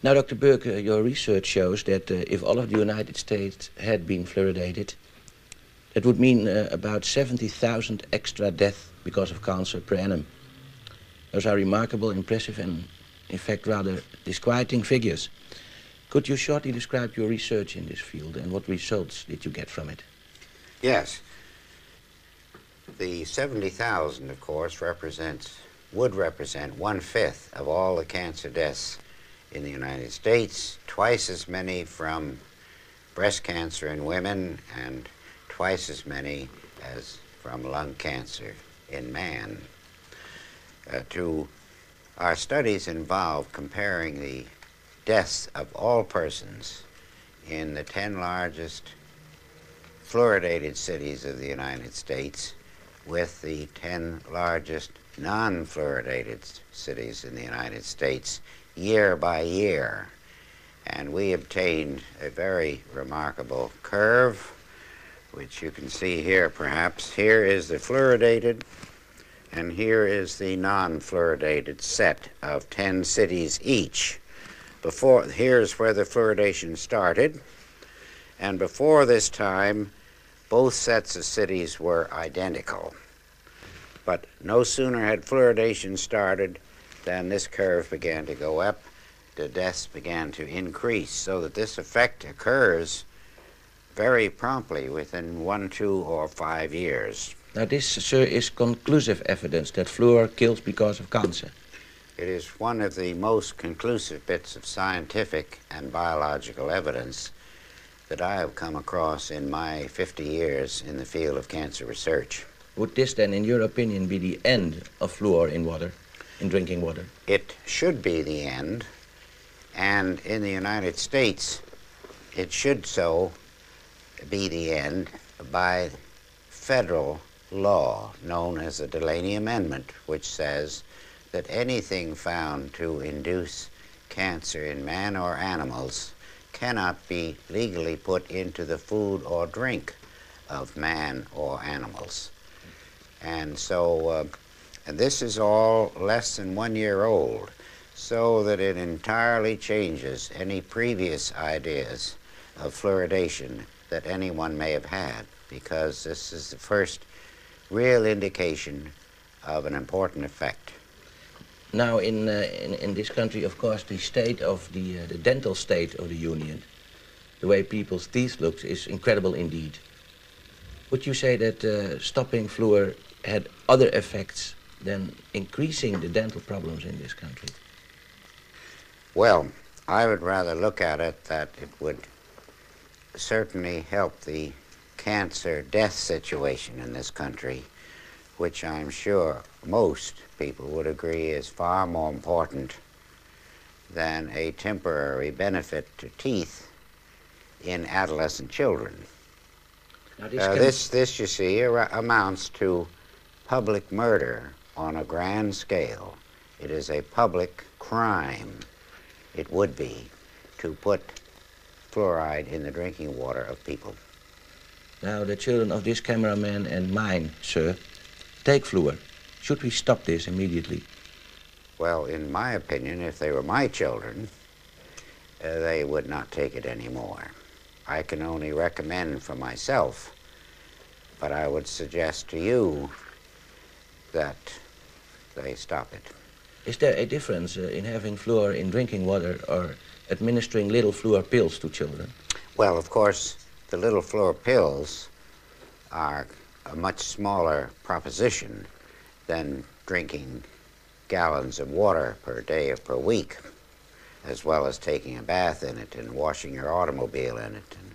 Now, Dr. Burk, uh, your research shows that uh, if all of the United States had been fluoridated, that would mean uh, about 70,000 extra deaths because of cancer per annum. Those are remarkable, impressive, and in fact rather disquieting figures. Could you shortly describe your research in this field and what results did you get from it? Yes. The 70,000, of course, represents, would represent one-fifth of all the cancer deaths in the United States, twice as many from breast cancer in women, and twice as many as from lung cancer in man. Uh, to our studies involve comparing the deaths of all persons in the 10 largest fluoridated cities of the United States with the 10 largest non-fluoridated cities in the United States year by year. And we obtained a very remarkable curve, which you can see here perhaps. Here is the fluoridated, and here is the non-fluoridated set of 10 cities each. Before, here's where the fluoridation started, and before this time, both sets of cities were identical. But no sooner had fluoridation started than this curve began to go up, the deaths began to increase, so that this effect occurs very promptly within one, two, or five years. Now this, sir, is conclusive evidence that fluor kills because of cancer. It is one of the most conclusive bits of scientific and biological evidence that I have come across in my 50 years in the field of cancer research. Would this then, in your opinion, be the end of fluor in water? In drinking water? It should be the end, and in the United States, it should so be the end by federal law known as the Delaney Amendment, which says that anything found to induce cancer in man or animals cannot be legally put into the food or drink of man or animals. And so uh, and this is all less than one year old, so that it entirely changes any previous ideas of fluoridation that anyone may have had, because this is the first real indication of an important effect. Now, in, uh, in, in, this country, of course, the state of the, uh, the dental state of the Union, the way people's teeth look, is incredible indeed. Would you say that uh, stopping fluor had other effects than increasing the dental problems in this country? Well, I would rather look at it that it would certainly help the cancer death situation in this country, which I'm sure most people would agree is far more important than a temporary benefit to teeth in adolescent children. Now, this, uh, this, this, you see, amounts to public murder on a grand scale. It is a public crime, it would be, to put fluoride in the drinking water of people. Now, the children of this cameraman and mine, sir, take fluor. Should we stop this immediately? Well, in my opinion, if they were my children, uh, they would not take it anymore. I can only recommend for myself, but I would suggest to you that they stop it. Is there a difference uh, in having fluor in drinking water or administering little fluor pills to children? Well, of course, the little fluor pills are a much smaller proposition than drinking gallons of water per day or per week, as well as taking a bath in it and washing your automobile in it and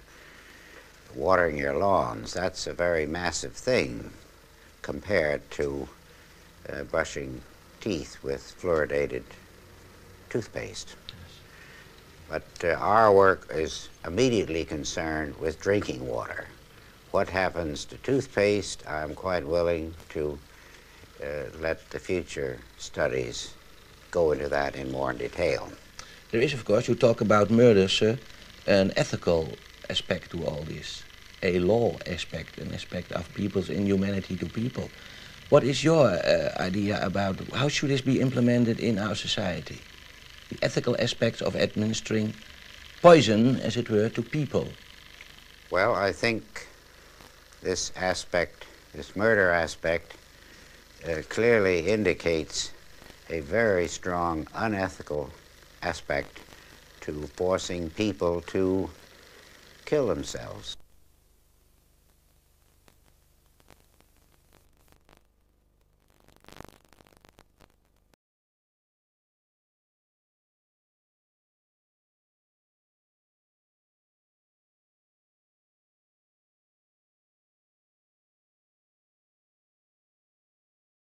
watering your lawns. That's a very massive thing compared to uh, brushing teeth with fluoridated toothpaste. But uh, our work is immediately concerned with drinking water. What happens to toothpaste, I'm quite willing to uh, let the future studies go into that in more detail. There is, of course, you talk about murder, sir, an ethical aspect to all this, a law aspect, an aspect of people's inhumanity to people. What is your uh, idea about how should this be implemented in our society? the ethical aspects of administering poison, as it were, to people? Well, I think this aspect, this murder aspect, uh, clearly indicates a very strong unethical aspect to forcing people to kill themselves.